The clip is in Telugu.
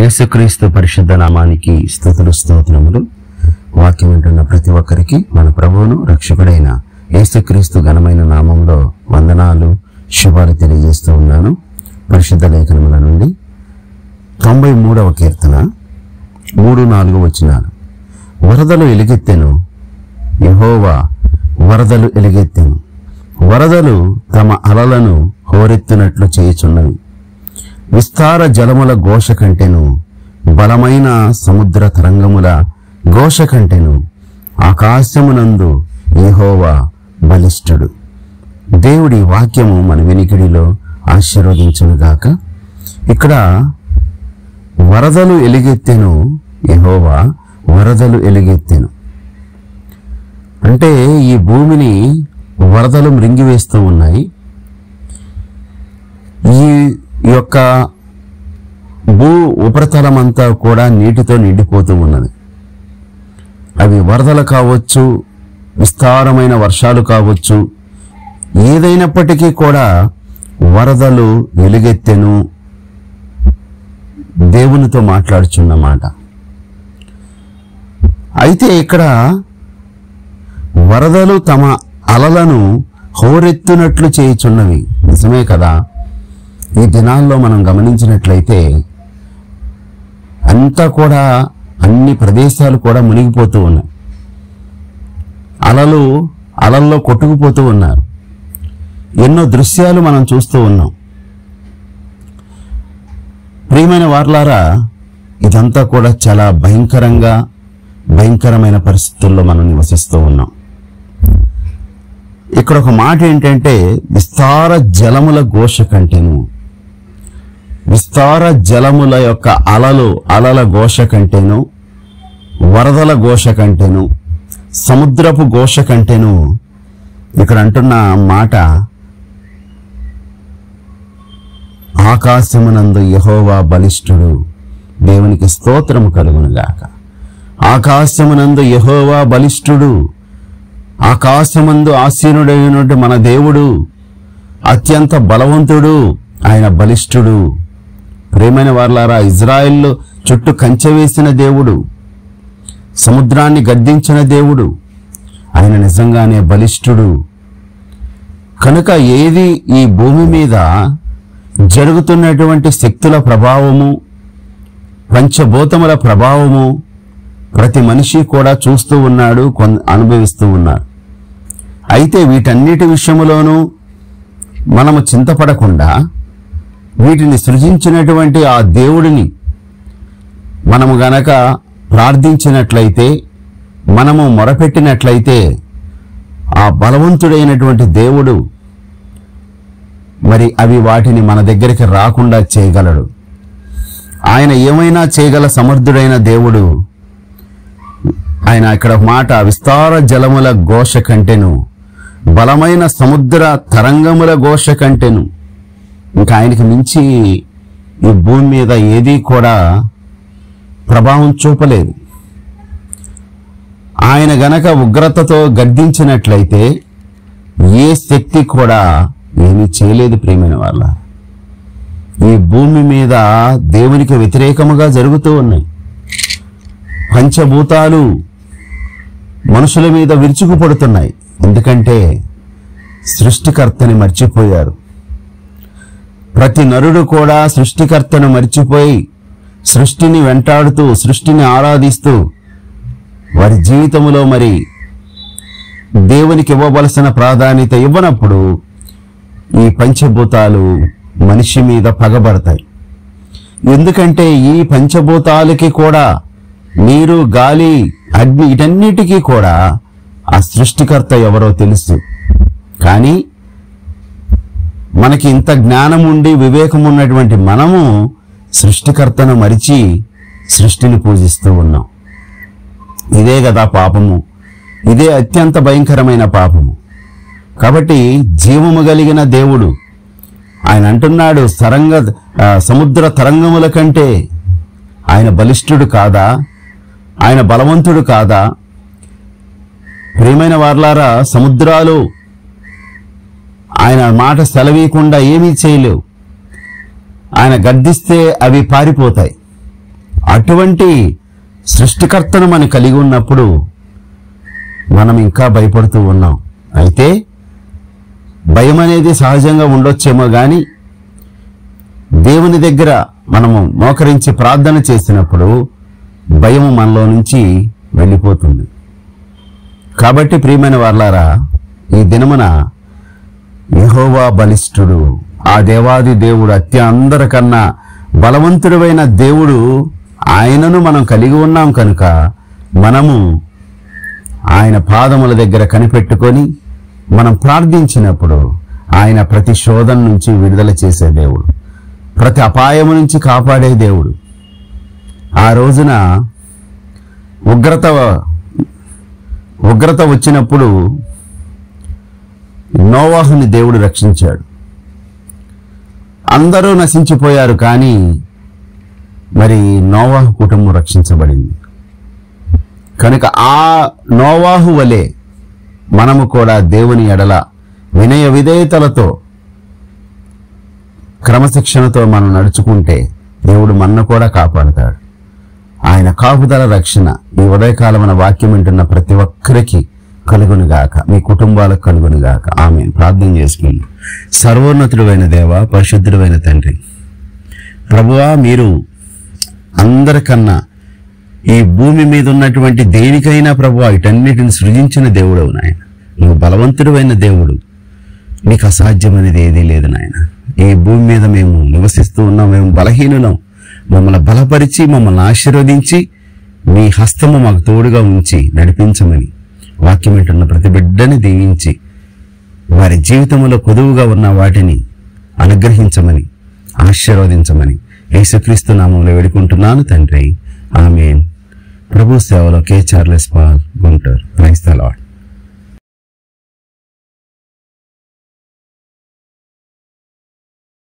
యేసుక్రీస్తు పరిశుద్ధ నామానికి స్థుతులు స్తోత్రములు. వాక్యం వింటున్న ప్రతి ఒక్కరికి మన ప్రభువును రక్షకుడైన యేసుక్రీస్తు ఘనమైన నామంలో వందనాలు శుభాలు తెలియజేస్తూ ఉన్నాను. పరిశుద్ధ లేఖనముల నుండి తొంభై మూడవ కీర్తన మూడు నాలుగు వచ్చినారు వరదలు ఎలుగెత్తెను యహోవా వరదలు ఎలుగెత్తెను. వరదలు తమ అలలను హోరెత్తునట్లు చేయుచున్నవి. విస్తార జలముల ఘోష కంటెను బలమైన సముద్ర తరంగముల ఘోష కంటెను ఆకాశమునందు ఏహోవా బలిష్ఠుడు. దేవుడి వాక్యము మన వినికిడిలో ఆశీర్వదించునుగాక ఇక్కడ వరదలు ఎలుగెత్తెను యెహోవా వరదలు ఎలుగెత్తెను. అంటే ఈ భూమిని వరదలు మృంగివేస్తూ ఉన్నాయి. ఈ యొక్క భూ ఉపరితలం అంతా కూడా నీటితో నిండిపోతూ ఉన్నది. అవి వరదలు కావచ్చు విస్తారమైన వర్షాలు కావచ్చు ఏదైనప్పటికీ కూడా వరదలు వెలుగెత్తెను దేవునితో మాట్లాడుచున్నమాట. అయితే ఇక్కడ వరదలు తమ అలలను హోరెత్తునట్లు చేయుచున్నవి. నిజమే కదా? ఈ దినాల్లో మనం గమనించినట్లయితే అంతా కూడా అన్ని ప్రదేశాలు కూడా మునిగిపోతూ ఉన్నాయి. అలలు అలల్లో కొట్టుకుపోతూ ఉన్నారు. ఎన్నో దృశ్యాలు మనం చూస్తూ ఉన్నాం. ప్రియమైన వార్లారా ఇదంతా కూడా చాలా భయంకరంగా భయంకరమైన పరిస్థితుల్లో మనం నివసిస్తూ ఉన్నాం. ఇక్కడ ఒక మాట ఏంటంటే విస్తార జలముల ఘోష కంటేను. విస్తార జలముల యొక్క అలలు అలల ఘోష కంటేను వరదల ఘోష కంటేను సముద్రపు ఘోష కంటేను. ఇక్కడ అంటున్న మాట ఆకాశమునందు యహోవా బలిష్ఠుడు దేవునికి స్తోత్రము కలుగునుగాక. ఆకాశమునందు యహోవా బలిష్ఠుడు ఆకాశమందు ఆసీనుడైనటువంటి మన దేవుడు అత్యంత బలవంతుడు ఆయన బలిష్ఠుడు. ప్రేమైన వార్లారా ఇజ్రాయిల్లో చుట్టూ కంచె వేసిన దేవుడు సముద్రాన్ని గద్దించిన దేవుడు ఆయన నిజంగానే బలిష్ఠుడు. కనుక ఏది ఈ భూమి మీద జరుగుతున్నటువంటి శక్తుల ప్రభావము పంచభూతముల ప్రభావము ప్రతి మనిషి కూడా చూస్తూ ఉన్నాడు కొన్ అనుభవిస్తూ ఉన్నాడు. అయితే వీటన్నిటి విషయంలోనూ మనము చింతపడకుండా వీటిని సృజించినటువంటి ఆ దేవుడిని మనము గనక ప్రార్థించినట్లయితే మనము మొరపెట్టినట్లయితే ఆ బలవంతుడైనటువంటి దేవుడు మరి అవి వాటిని మన దగ్గరికి రాకుండా చేయగలడు. ఆయన ఏమైనా చేయగల సమర్థుడైన దేవుడు ఆయన ఇక్కడ మాట విస్తార జలముల ఘోష కంటెను బలమైన సముద్ర తరంగముల ఘోష కంటెను ఇంకా ఆయనకి మించి ఈ భూమి మీద ఏదీ కూడా ప్రభావం చూపలేదు. ఆయన గనక ఉగ్రతతో గద్దించినట్లయితే ఏ శక్తి కూడా ఏమీ చేయలేదు ప్రేమైన వాళ్ళ ఈ భూమి మీద దేవునికి వ్యతిరేకముగా జరుగుతూ ఉన్నాయి. పంచభూతాలు మనుషుల మీద విరుచుకుపడుతున్నాయి. ఎందుకంటే సృష్టికర్తని మర్చిపోయారు. ప్రతి నరుడు కూడా సృష్టికర్తను మర్చిపోయి సృష్టిని వెంటాడుతూ సృష్టిని ఆరాధిస్తూ వారి జీవితంలో మరి దేవునికి ఇవ్వవలసిన ప్రాధాన్యత ఇవ్వనప్పుడు ఈ పంచభూతాలు మనిషి మీద పగబడతాయి. ఎందుకంటే ఈ పంచభూతాలకి కూడా నీరు గాలి అగ్ని ఇటన్నిటికీ కూడా ఆ సృష్టికర్త ఎవరో తెలుసు. కానీ మనకి ఇంత జ్ఞానం ఉండి వివేకం ఉన్నటువంటి మనము సృష్టికర్తను మరిచి సృష్టిని పూజిస్తూ ఉన్నాం. ఇదే కదా పాపము. ఇదే అత్యంత భయంకరమైన పాపము. కాబట్టి జీవము కలిగిన దేవుడు ఆయన అంటున్నాడు సరంగ సముద్ర తరంగముల కంటే ఆయన బలిష్ఠుడు కాదా? ఆయన బలవంతుడు కాదా? ప్రియమైన వార్లారా సముద్రాలు ఆయన మాట సెలవీయకుండా ఏమీ చేయలేవు. ఆయన గర్దిస్తే అవి పారిపోతాయి. అటువంటి సృష్టికర్తను మనం కలిగి ఉన్నప్పుడు మనం ఇంకా భయపడుతూ ఉన్నాం. అయితే భయం అనేది సహజంగా ఉండొచ్చేమో కానీ దేవుని దగ్గర మనము మోకరించి ప్రార్థన చేసినప్పుడు భయం మనలో నుంచి వెళ్ళిపోతుంది. కాబట్టి ప్రియమైన వాళ్ళారా ఈ దినమున యహోవా బలిష్ఠుడు. ఆ దేవాది దేవుడు అత్యందరికన్నా బలవంతుడైన దేవుడు ఆయనను మనం కలిగి ఉన్నాం కనుక మనము ఆయన పాదముల దగ్గర కనిపెట్టుకొని మనం ప్రార్థించినప్పుడు ఆయన ప్రతి శోధన నుంచి విడుదల చేసే దేవుడు. ప్రతి అపాయము నుంచి కాపాడే దేవుడు. ఆ రోజున ఉగ్రత ఉగ్రత వచ్చినప్పుడు నోవాహుని దేవుడు రక్షించాడు. అందరూ నశించిపోయారు కానీ మరి నోవాహు కుటుంబం రక్షించబడింది. కనుక ఆ నోవాహు వలె మనము కూడా దేవుని ఎడల వినయ విధేయతలతో క్రమశిక్షణతో మనం నడుచుకుంటే దేవుడు మన్ను కూడా కాపాడుతాడు. ఆయన కాపుదల రక్షణ ఈ ఉదయకాలమైన వాక్యం వింటున్న ప్రతి ఒక్కరికి కలుగునుగాక. మీ కుటుంబాలకు కలుగునుగాక. ఆమె ప్రార్థన చేసుకుని సర్వోన్నతుడైన దేవ పరిశుద్ధుడైన తండ్రి ప్రభువా మీరు అందరికన్నా ఈ భూమి మీద ఉన్నటువంటి దేనికైనా ప్రభు వీటన్నిటిని సృజించిన దేవుడవు నాయన. నువ్వు బలవంతుడైన దేవుడు. నీకు అసాధ్యమైనది ఏదీ లేదు నాయన. ఈ భూమి మీద మేము నివసిస్తూ ఉన్నాం మేము బలహీనులం. మమ్మల్ని బలపరిచి మమ్మల్ని ఆశీర్వదించి మీ హస్తము మాకు తోడుగా ఉంచి నడిపించమని వాక్యం వింటున్న ప్రతి బిడ్డని దీవించి వారి జీవితంలో కొదువుగా ఉన్న వాటిని అనుగ్రహించమని ఆశీర్వదించమని యేసుక్రీస్తు నామంలో వేడుకుంటున్నాను తండ్రి. ఆమె ప్రభు సేవలో కే చార్లెస్ పాల్ గుంటూరు. క్రైస్తలాడ్